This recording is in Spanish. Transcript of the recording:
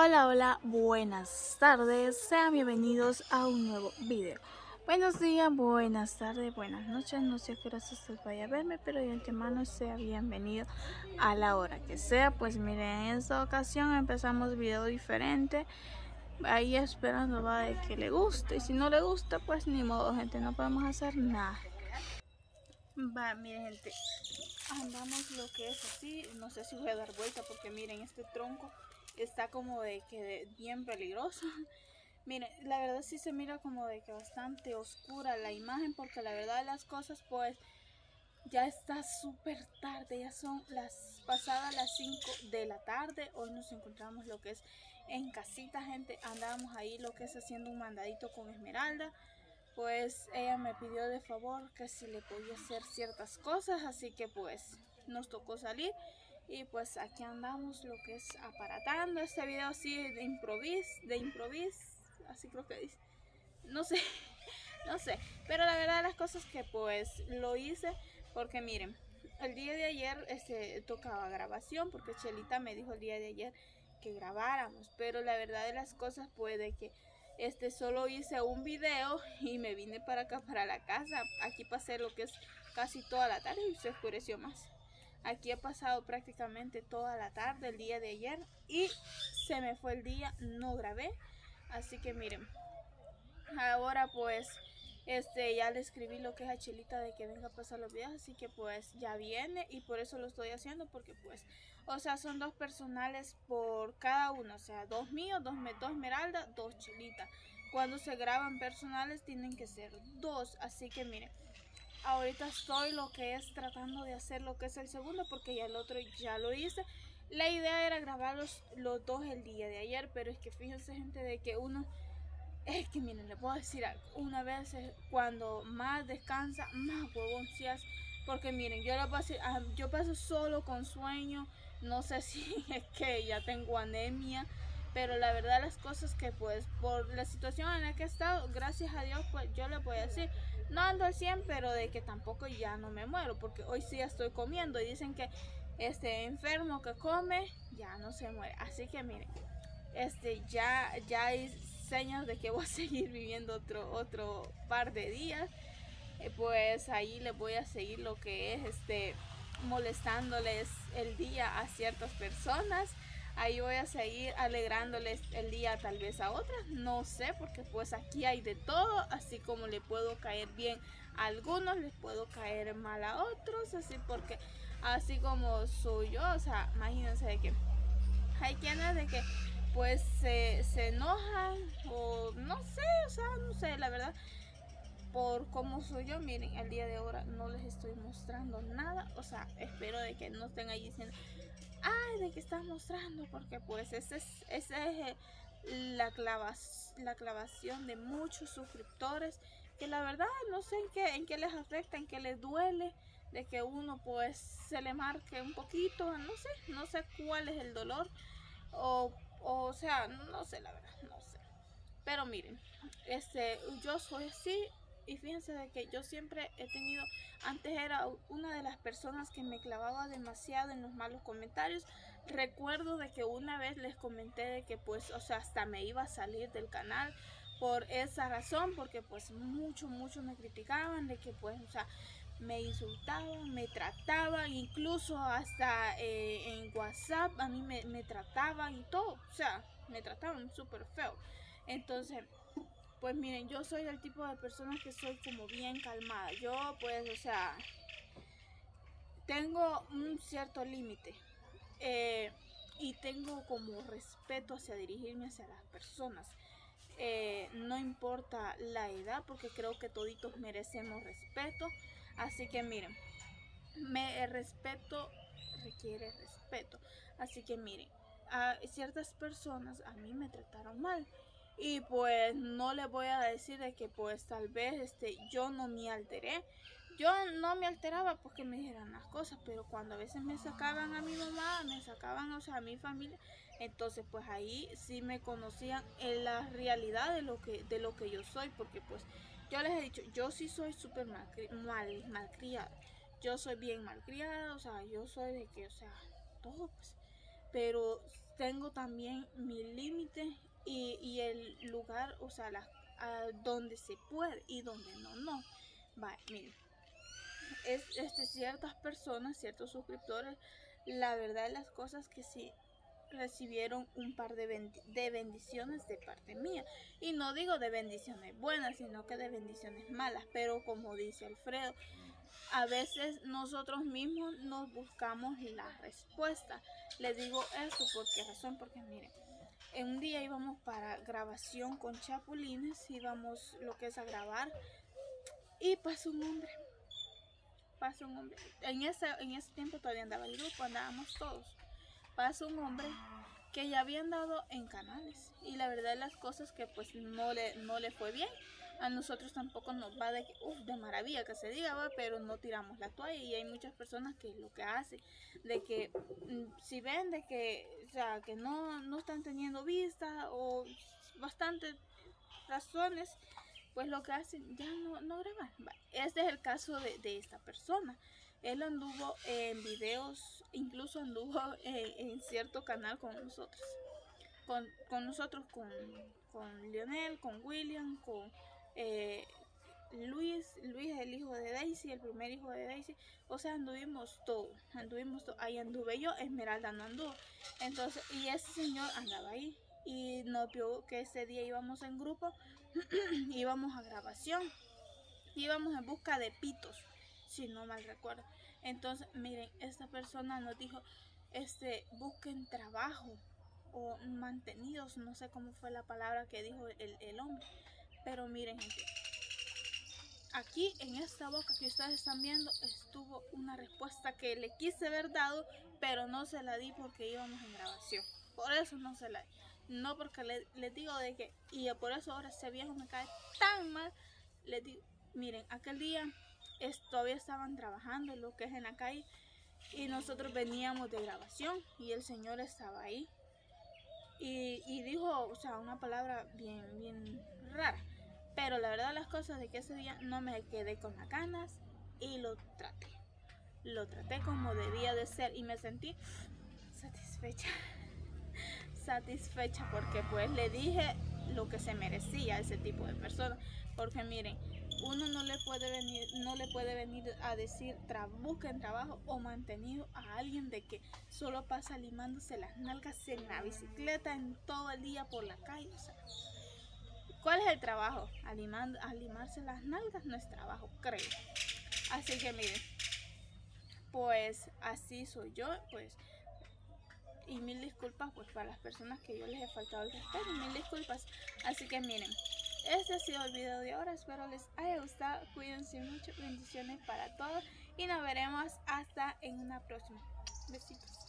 Hola, hola, buenas tardes, sean bienvenidos a un nuevo video. Buenos días, buenas tardes, buenas noches, no sé qué horas usted vaya a verme, pero de antemano sea bienvenido a la hora que sea. Pues miren, en esta ocasión empezamos video diferente, ahí esperando va de que le guste, y si no le gusta, pues ni modo gente, no podemos hacer nada. Va, miren gente, andamos lo que es así, no sé si voy a dar vuelta porque miren este tronco está como de que bien peligroso. Miren, la verdad sí se mira como de que bastante oscura la imagen porque la verdad las cosas pues ya está súper tarde, ya son las pasadas las 5 de la tarde. Hoy nos encontramos lo que es en casita, gente. Andábamos ahí lo que es haciendo un mandadito con Esmeralda. Pues ella me pidió de favor que si le podía hacer ciertas cosas, así que pues nos tocó salir y pues aquí andamos lo que es aparatando este video así de improvis, de improvis, así creo que dice. No sé, no sé. Pero la verdad de las cosas que pues lo hice porque miren, el día de ayer este, tocaba grabación porque Chelita me dijo el día de ayer que grabáramos. Pero la verdad de las cosas puede que este solo hice un video y me vine para acá para la casa. Aquí pasé lo que es casi toda la tarde y se oscureció más. Aquí he pasado prácticamente toda la tarde, el día de ayer. Y se me fue el día, no grabé. Así que miren. Ahora pues este ya le escribí lo que es a Chelita de que venga a pasar los videos así que pues ya viene y por eso lo estoy haciendo porque pues o sea son dos personales por cada uno o sea dos míos dos, dos esmeralda dos Chelita cuando se graban personales tienen que ser dos así que miren ahorita estoy lo que es tratando de hacer lo que es el segundo porque ya el otro ya lo hice. La idea era grabar los, dos el día de ayer, pero es que fíjense gente de que uno, es que miren, le puedo decir una vez cuando más descansa, más huevón porque miren, yo, lo paso, ah, yo paso solo con sueño, no sé si es que ya tengo anemia, pero la verdad las cosas que pues por la situación en la que he estado, gracias a Dios, pues yo le voy a decir, no ando al 100, pero de que tampoco ya no me muero, porque hoy sí estoy comiendo y dicen que este enfermo que come ya no se muere. Así que miren, este ya ya hay señas de que voy a seguir viviendo otro otro par de días. Pues ahí les voy a seguir lo que es este molestándoles el día a ciertas personas ahí voy a seguir alegrándoles el día tal vez a otras, no sé, porque pues aquí hay de todo, así como le puedo caer bien a algunos, les puedo caer mal a otros, así porque así como soy yo, o sea, imagínense de que hay quienes de que pues se, enojan o no sé, o sea, no sé, la verdad por cómo soy yo, miren, el día de ahora no les estoy mostrando nada, o sea, espero de que no estén ahí diciendo, ay, de qué estás mostrando, porque pues esa es, es la, clavas, la clavación de muchos suscriptores, que la verdad no sé en qué, en qué les afecta, en qué les duele, de que uno pues se le marque un poquito, no sé, no sé cuál es el dolor, o, o sea, no sé la verdad, no sé. Pero miren, este, yo soy así, y fíjense de que yo siempre he tenido, antes era una de las personas que me clavaba demasiado en los malos comentarios. Recuerdo de que una vez les comenté de que pues, o sea, hasta me iba a salir del canal por esa razón, porque pues mucho, mucho me criticaban de que pues, o sea, me insultaban, me trataban, incluso hasta eh, en WhatsApp a mí me, me trataban y todo, o sea, me trataban súper feo. Entonces, pues miren, yo soy del tipo de persona que soy como bien calmada. Yo pues, o sea, tengo un cierto límite. Eh, y tengo como respeto hacia dirigirme hacia las personas. Eh, no importa la edad, porque creo que toditos merecemos respeto. Así que miren, me respeto requiere respeto. Así que miren, a ciertas personas a mí me trataron mal y pues no le voy a decir de que pues tal vez este yo no me alteré. Yo no me alteraba porque me dijeran las cosas pero cuando a veces me sacaban a mi mamá me sacaban o sea a mi familia entonces pues ahí sí me conocían en la realidad de lo que de lo que yo soy porque pues yo les he dicho yo sí soy súper mal, mal malcriada. Yo soy bien malcriada o sea yo soy de que o sea todo pues. Pero tengo también mi límite y, el lugar, o sea, la, donde se puede y donde no, no. Va, miren, es este, ciertas personas, ciertos suscriptores, la verdad de las cosas que sí recibieron un par de, de, bendiciones de parte mía. Y no digo de bendiciones buenas, sino que de bendiciones malas. Pero como dice Alfredo, a veces nosotros mismos nos buscamos la respuesta. Le digo eso porque razón, porque miren, en un día íbamos para grabación con chapulines, íbamos lo que es a grabar y pasó un hombre. Pasó un hombre. En ese, en ese tiempo todavía andaba el grupo, andábamos todos pasa un hombre que ya habían dado en canales y la verdad las cosas que pues no le, no le fue bien. A nosotros tampoco nos va de, de maravilla que se diga, ¿va? pero no tiramos la toalla y hay muchas personas que lo que hacen, de que mm, si ven de que, o sea, que no, no están teniendo vista o bastantes razones, pues lo que hacen ya no, no graban. Este es el caso de, de esta persona. Él anduvo en videos, incluso anduvo en, cierto canal con nosotros. Con, nosotros, con, con, Lionel, con William, con eh, Luis, Luis es el hijo de Daisy, el primer hijo de Daisy. O sea, anduvimos todo, anduvimos todo. Ahí anduve yo, Esmeralda no anduvo. Entonces, y ese señor andaba ahí. Y nos vio que ese día íbamos en grupo, íbamos a grabación, íbamos en busca de pitos si no mal recuerdo. Entonces, miren, esta persona nos dijo, este, busquen trabajo o mantenidos, no sé cómo fue la palabra que dijo el, hombre, pero miren aquí en esta boca que ustedes están viendo estuvo una respuesta que le quise haber dado, pero no se la di porque íbamos en grabación. Por eso no se la di. No porque le, les digo de que, y por eso ahora ese viejo me cae tan mal, les digo, miren, aquel día todavía estaban trabajando lo que es en la calle y nosotros veníamos de grabación y el señor estaba ahí y, dijo, o sea, una palabra bien, bien rara. Pero la verdad las cosas de que ese día no me quedé con las ganas y lo traté. Lo traté como debía de ser y me sentí satisfecha. satisfecha porque pues le dije lo que se merecía a ese tipo de personas. Porque miren, uno no le puede venir, no le puede venir a decir busquen trabajo o mantenido a alguien de que solo pasa limándose las nalgas en la bicicleta en todo el día por la calle. ¿Cuál es el trabajo? Alimando, limarse las nalgas no es trabajo, creo. Así que miren, pues así soy yo, pues y mil disculpas pues para las personas que yo les he faltado el respeto, mil disculpas. Así que miren, este ha sido el video de ahora, espero les haya gustado, cuídense mucho, bendiciones para todos y nos veremos hasta en una próxima. Besitos.